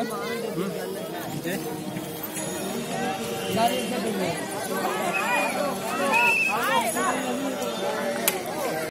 हम्म। सारे